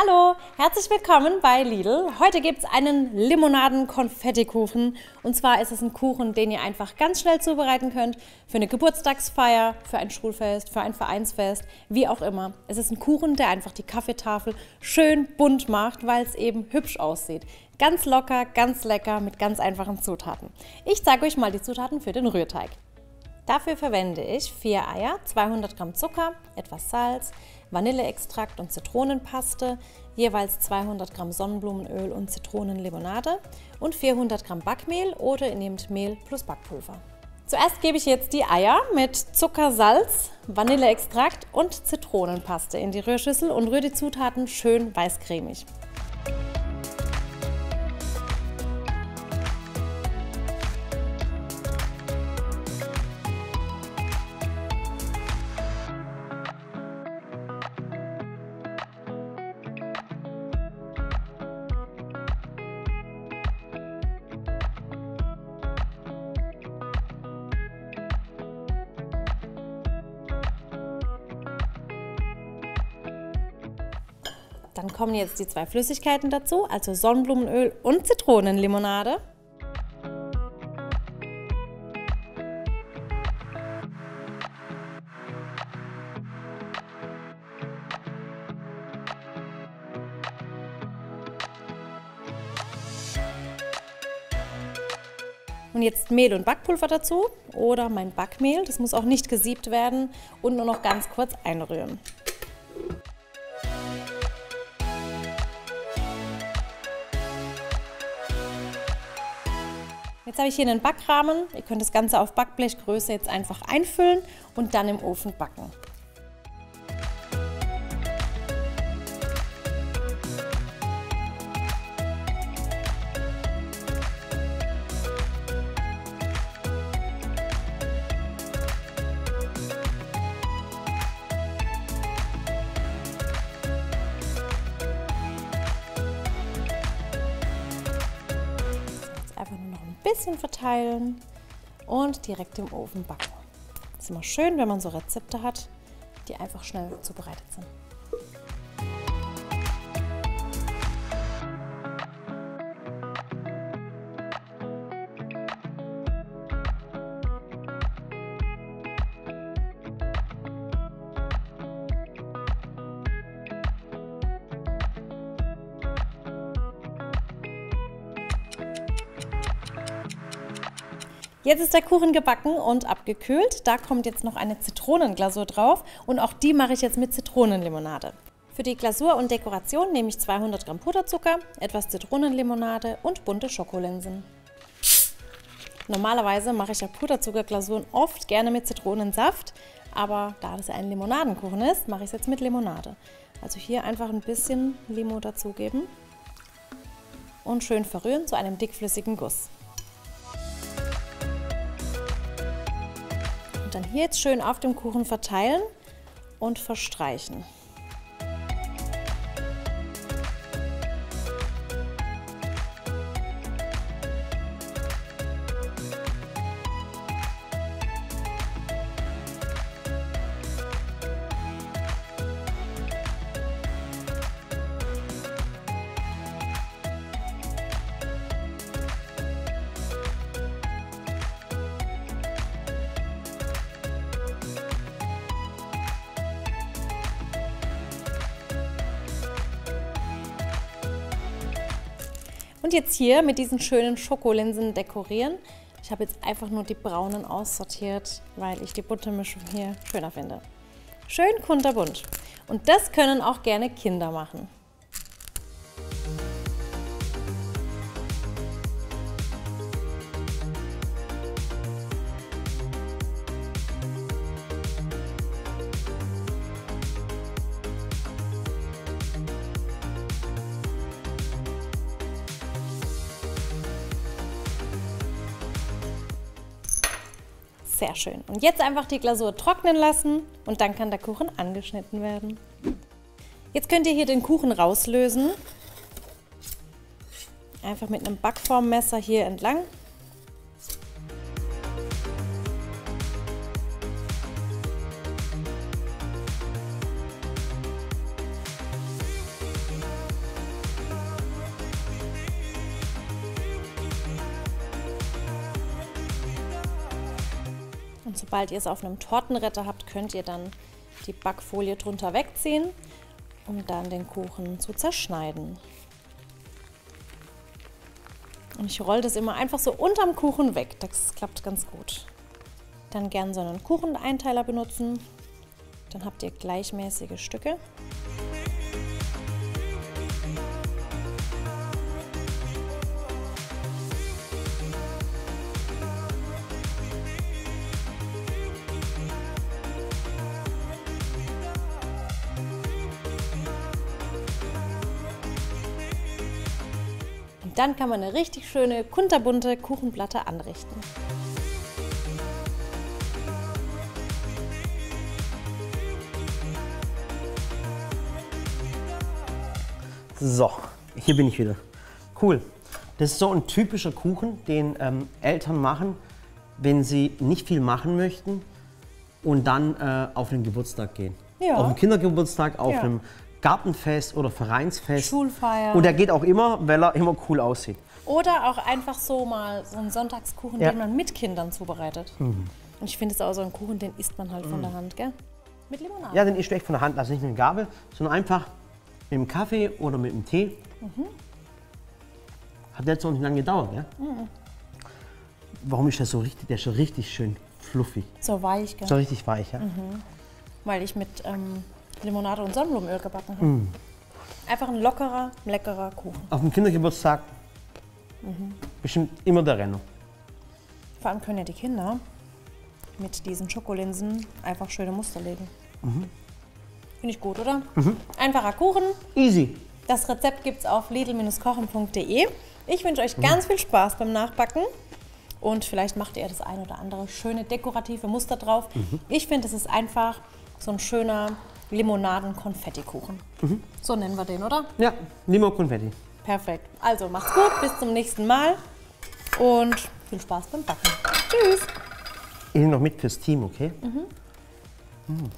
Hallo, herzlich willkommen bei Lidl. Heute gibt es einen Limonaden-Konfettikuchen. Und zwar ist es ein Kuchen, den ihr einfach ganz schnell zubereiten könnt für eine Geburtstagsfeier, für ein Schulfest, für ein Vereinsfest, wie auch immer. Es ist ein Kuchen, der einfach die Kaffeetafel schön bunt macht, weil es eben hübsch aussieht. Ganz locker, ganz lecker mit ganz einfachen Zutaten. Ich zeige euch mal die Zutaten für den Rührteig. Dafür verwende ich 4 Eier, 200 Gramm Zucker, etwas Salz, Vanilleextrakt und Zitronenpaste, jeweils 200 Gramm Sonnenblumenöl und Zitronenlimonade und 400 Gramm Backmehl oder ihr nehmt Mehl plus Backpulver. Zuerst gebe ich jetzt die Eier mit Zucker, Salz, Vanilleextrakt und Zitronenpaste in die Rührschüssel und rühre die Zutaten schön weißcremig. Dann kommen jetzt die zwei Flüssigkeiten dazu, also Sonnenblumenöl und Zitronenlimonade. Und jetzt Mehl und Backpulver dazu oder mein Backmehl. Das muss auch nicht gesiebt werden und nur noch ganz kurz einrühren. Jetzt habe ich hier einen Backrahmen. Ihr könnt das Ganze auf Backblechgröße jetzt einfach einfüllen und dann im Ofen backen. Bisschen verteilen und direkt im Ofen backen. Ist immer schön, wenn man so Rezepte hat, die einfach schnell zubereitet sind. Jetzt ist der Kuchen gebacken und abgekühlt. Da kommt jetzt noch eine Zitronenglasur drauf und auch die mache ich jetzt mit Zitronenlimonade. Für die Glasur und Dekoration nehme ich 200 Gramm Puderzucker, etwas Zitronenlimonade und bunte Schokolinsen. Normalerweise mache ich ja Puderzuckerglasuren oft gerne mit Zitronensaft, aber da das ja ein Limonadenkuchen ist, mache ich es jetzt mit Limonade. Also hier einfach ein bisschen Limo dazugeben und schön verrühren zu einem dickflüssigen Guss. Und dann hier jetzt schön auf dem Kuchen verteilen und verstreichen. Und jetzt hier mit diesen schönen Schokolinsen dekorieren. Ich habe jetzt einfach nur die braunen aussortiert, weil ich die Buttermischung hier schöner finde. Schön kunterbunt. Und das können auch gerne Kinder machen. Sehr schön. Und jetzt einfach die Glasur trocknen lassen und dann kann der Kuchen angeschnitten werden. Jetzt könnt ihr hier den Kuchen rauslösen. Einfach mit einem Backformmesser hier entlang Sobald ihr es auf einem Tortenretter habt, könnt ihr dann die Backfolie drunter wegziehen, um dann den Kuchen zu zerschneiden. Und ich rolle das immer einfach so unterm Kuchen weg. Das klappt ganz gut. Dann gern so einen Kucheneinteiler benutzen. Dann habt ihr gleichmäßige Stücke. Dann kann man eine richtig schöne, kunterbunte Kuchenplatte anrichten. So, hier bin ich wieder. Cool. Das ist so ein typischer Kuchen, den ähm, Eltern machen, wenn sie nicht viel machen möchten und dann äh, auf den Geburtstag gehen. Ja. Auf den Kindergeburtstag, auf Ja. einem Gartenfest oder Vereinsfest. Schulfeier. Und er geht auch immer, weil er immer cool aussieht. Oder auch einfach so mal so einen Sonntagskuchen, Ja. den man mit Kindern zubereitet. Und ich finde es auch so ein Kuchen, den isst man halt von der Hand, gell? Mit Limonade. Ja, den isst du echt von der Hand, also nicht mit der Gabel, sondern einfach mit dem Kaffee oder mit dem Tee. Hat jetzt noch nicht lange gedauert, gell? Warum ist der so richtig, der ist schon richtig schön fluffig. So weich, gell? So richtig weich, ja? Weil ich mit ähm, Limonade und Sonnenblumenöl gebacken habe. Einfach ein lockerer, leckerer Kuchen. Auf dem Kindergeburtstag bestimmt immer der Renner. Vor allem können ja die Kinder mit diesen Schokolinsen einfach schöne Muster legen. Finde ich gut, oder? Einfacher Kuchen. Easy. Das Rezept gibt es auf lidl-kochen.de. Ich wünsche euch ganz viel Spaß beim Nachbacken. Und vielleicht macht ihr das ein oder andere schöne dekorative Muster drauf. Ich finde, es ist einfach so ein schöner Limonaden-Konfettikuchen. So nennen wir den, oder? Ja, Limo Konfetti. Perfekt. Also macht's gut, bis zum nächsten Mal und viel Spaß beim Backen. Tschüss. Ich nehme noch mit fürs Team, okay? Mhm.